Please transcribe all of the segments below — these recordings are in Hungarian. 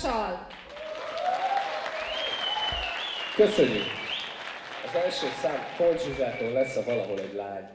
tapsal! Köszönjük! Az első szám Paul Zsuzsától lesz a valahol egy lány.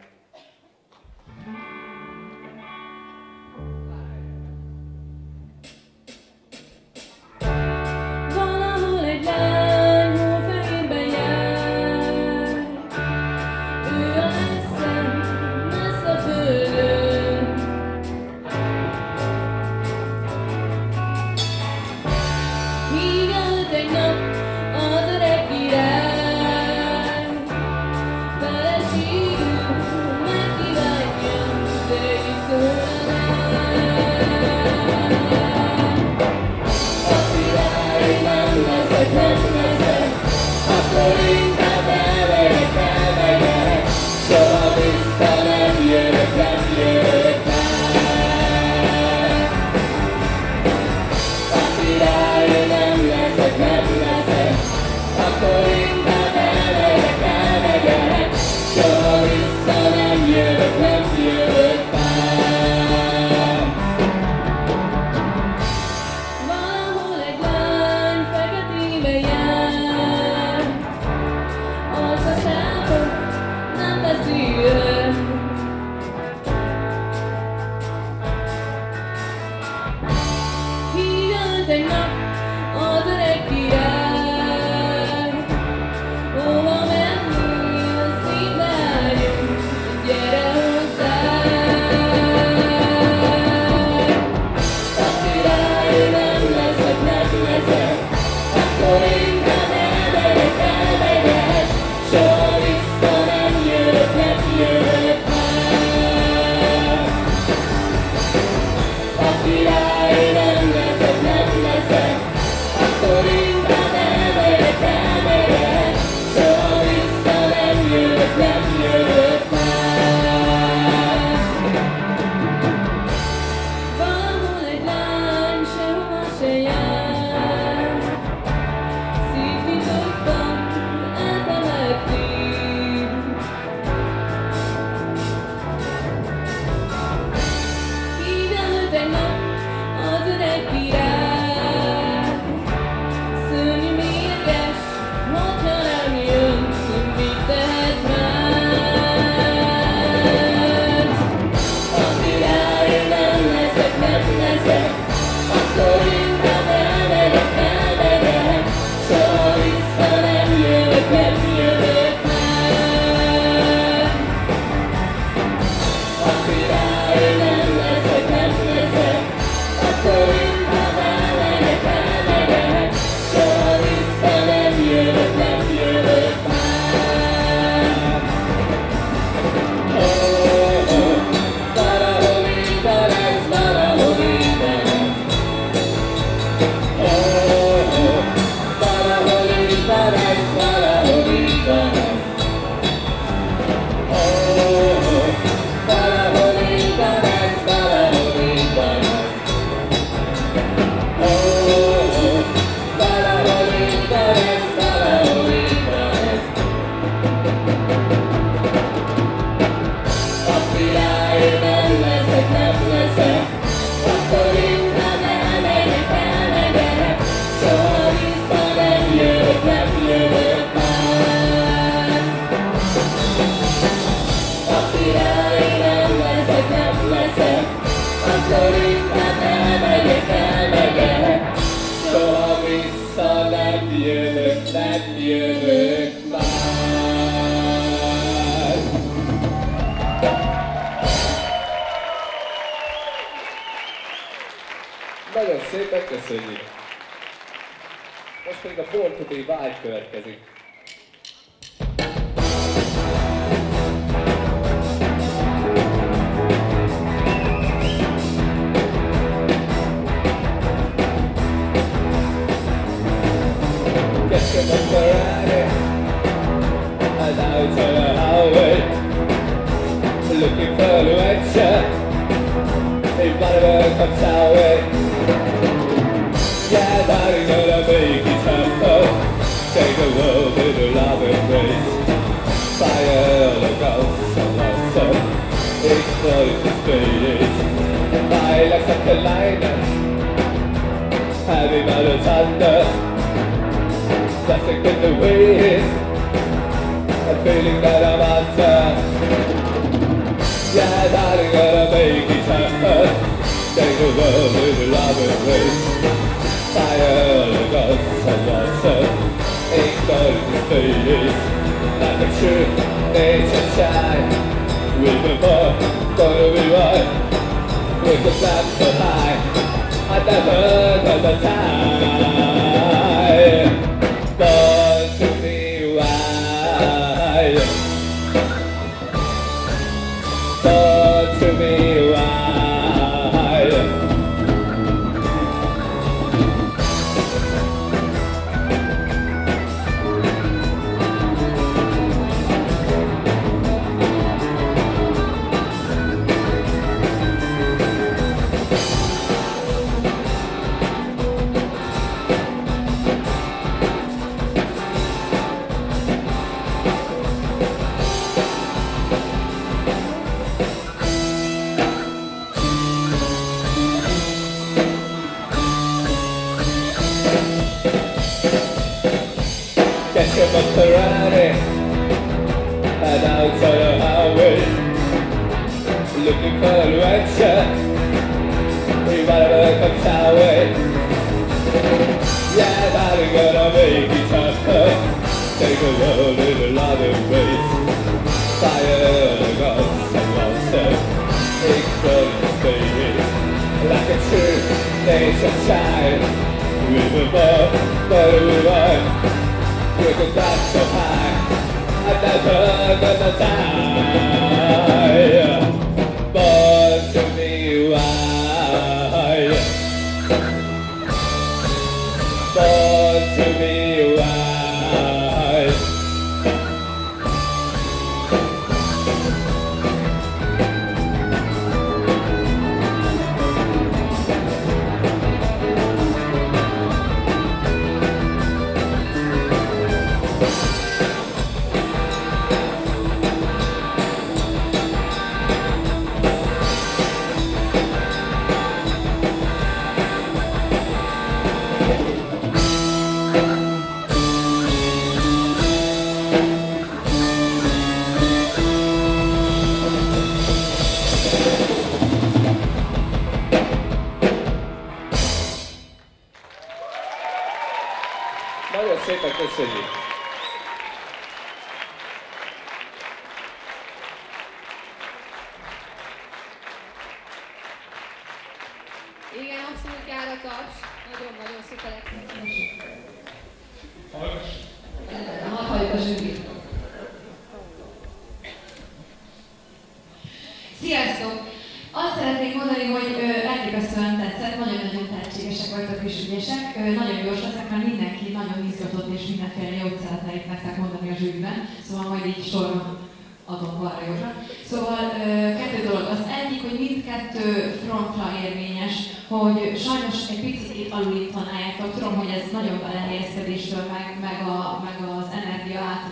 szépen, köszönjük! Most pedig a Born to be következik. Get your a And now it's on the Looking for a direction Everybody comes our way fly like such a liner Heavy metal thunder. Plastic in the wind. A feeling that I'm under. Yeah, darling, gonna make it happen. Take the world with love and grace. Fire, guns and water. Ignoring the face Like a true nature shine. We'll be the flaps so high. I've never heard of a time. Our way Yeah, darling, gonna make it happen Take the world in a lot of ways Fire, guns, and monsters. Exploding space Like a true nation child. We were born, but we were we could fly so high, I never gonna die. Szépen köszönjük! Igen, abszolút a taps. Nagyon-nagyon szuperek. Hadd halljuk a zsűrit. Sziasztok! Azt szeretnék mondani, hogy elképesztően tetszett, nagyon-nagyon tehetségesek vagytok és ügyesek, nagyon gyors leszek, mert mindenki nagyon izgatott és mindenféle jót szeretne itt nektek mondani a zsűriben, szóval majd így sorban adom balra jobbra. Szóval kettő dolog. Az egyik, hogy mindkettő frontra érvényes, hogy sajnos egy picit alulítanáljátok. Tudom, hogy ez nagyon belehelyezkedéstől, meg, meg, a, meg az energia át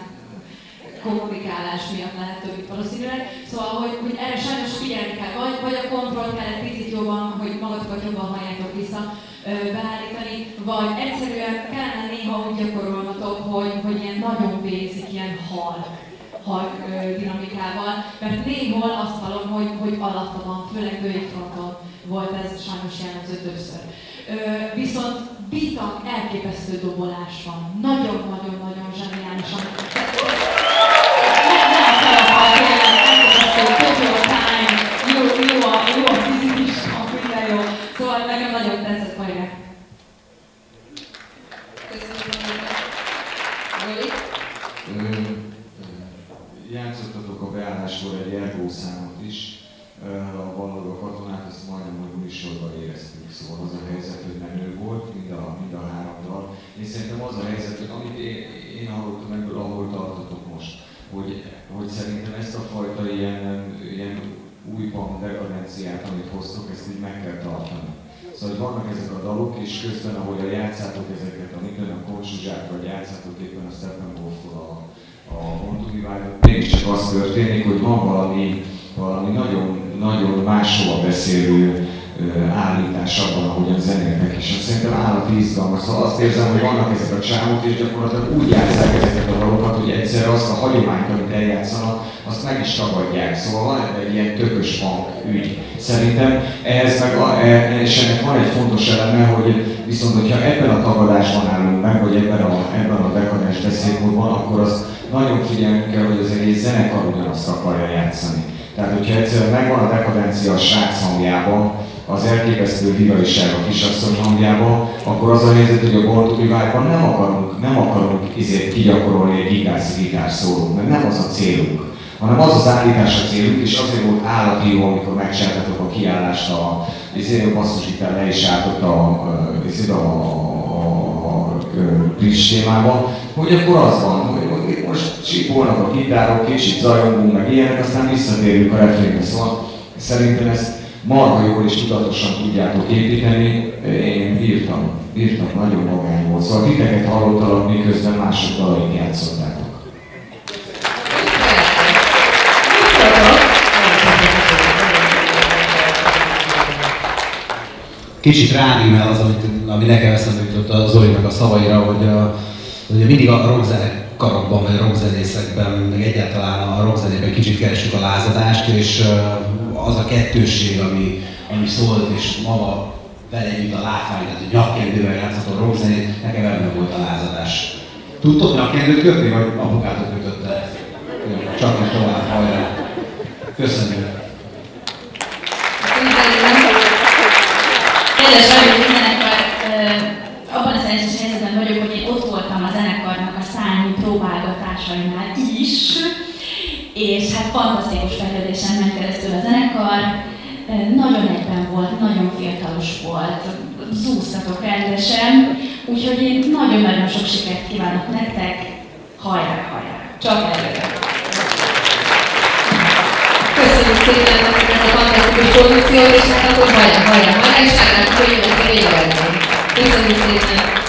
kommunikálás miatt lehet többit valószínűleg. Szóval, hogy, hogy erre sajnos figyelni kell, vagy, vagy a kontrollt kell egy picit jobban, hogy magatokat jobban halljátok vissza beállítani, vagy egyszerűen kellene néha úgy gyakorolnatok, hogy, hogy ilyen nagyon basic, ilyen hal halk ö, dinamikával, mert néhol azt hallom, hogy, hogy alatta van, főleg női fronton volt ez sajnos jellemző többször. Viszont bitak elképesztő dobolás van. Nagyon-nagyon-nagyon zseniálisan. Nem, nem szeretem, tényleg elképesztő, tök jó a time, jó, jó a, jó a fizikus, minden jó. Szóval nekem nagyon tetszett majd. Köszönöm. Zoli? Játszottatok a beállásból egy ergó számot is, a ballagó katonát, ezt majdnem, hogy műsorban éreztük. Szóval az a helyzet, hogy menő volt, mind a, mind a három dal. És szerintem az a helyzet, hogy amit én, én hallottam ebből, ahol tartotok most, hogy, hogy szerintem ezt a fajta ilyen, ilyen új punk dekadenciát, amit hoztok, ezt így meg kell tartani. Szóval vannak ezek a dalok, és közben, ahol játszátok ezeket, a konzsuzsák, vagy játszátok éppen a Steppenwolf-tól a, a Montunivágot, mégiscsak az történik, hogy van valami, valami nagyon, nagyon máshova beszélő, állítás abban, ahogyan zenéltek, és azt szerintem állati izgalmas. Szóval azt érzem, hogy vannak ezek a csámok, és gyakorlatilag úgy játszák ezeket a dalokat, hogy egyszerre azt a hagyományt, amit eljátszanak, azt meg is tagadják. Szóval van egy ilyen tökös funk ügy. Szerintem ehhez meg, a, e, és ennek van egy fontos eleme, hogy viszont, hogyha ebben a tagadásban állunk meg, vagy ebben a, ebben a dekadens beszédmódban, akkor azt nagyon figyelnünk kell, hogy az egész zenekar ugyanazt akarja játszani. Tehát, hogyha egyszerűen megvan a dekadencia a srác hangjában, az elképesztő hibaiság a kisasszony hangjában, akkor az a helyzet, hogy a to nem akarunk, nem akarunk izért kigyakorolni egy gigászi gitárszólót, mert nem az a célunk hanem az az állítás a célunk, és azért volt állati jó, amikor megcsináltatok a kiállást, a, azért a basszus itt le is álltott a, a, a, a, a, témában, hogy akkor az van, most csipolnak a gitárok, kicsit zajongunk, meg ilyenek, aztán visszatérünk a refrénbe. Szóval szerintem ezt marha jól és tudatosan tudjátok építeni. Én bírtam, bírtam, nagyon magány volt. Szóval titeket hallottalak, miközben mások dalait játszottátok. Kicsit rámímel az, amit, ami nekem eszembe jutott a Zolinak a szavaira, hogy, a, hogy mindig a rockzenekarokban, vagy a rockzenészekben, meg egyáltalán a rockzenében kicsit keressük a lázadást, és az a kettőség, ami, ami szólt, és maga vele együtt a látvány, tehát hogy nyakkendővel játszható rockzenét, nekem ebben volt a lázadás. Tudtok nyakkendőt kötni, vagy apukátok kötötte? Csak is tovább, hajrá! Köszönjük! Kedves vagyok, zenekar, abban a szerencsés helyzetben vagyok, hogy én ott voltam a zenekarnak a szárnyi próbálgatásainál is, és hát fantasztikus fejlődésen ment keresztül a zenekar, nagyon egyben volt, nagyon fiatalos volt, zúztatok rendesen, úgyhogy én nagyon-nagyon sok sikert kívánok nektek, hajrá, hajrá, csak előre! Köszönjük szépen ezt a fantasztikus produkciót, és hát akkor hajrá, hajrá, hajrá, és hát hogy jövök a Köszönjük szépen!